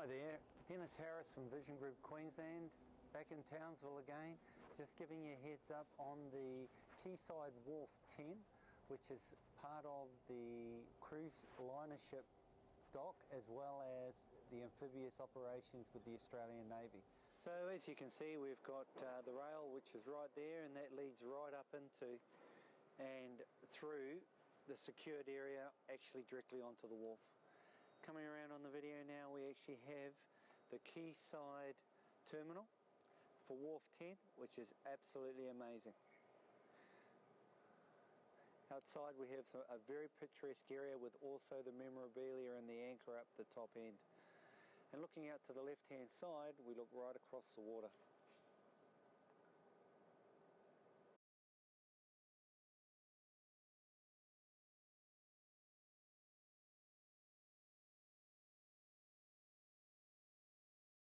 Hi there, Denis Harris from Vizion Group Queensland, back in Townsville again, just giving you a heads up on the Quayside Wharf 10, which is part of the cruise liner ship dock as well as the amphibious operations with the Australian Navy. So as you can see we've got uh, the rail which is right there and that leads right up into and through the secured area actually directly onto the wharf. Coming around on the video actually have the Quayside Terminal for Wharf 10, which is absolutely amazing. Outside we have a very picturesque area with also the memorabilia and the anchor up the top end. And looking out to the left hand side, we look right across the water.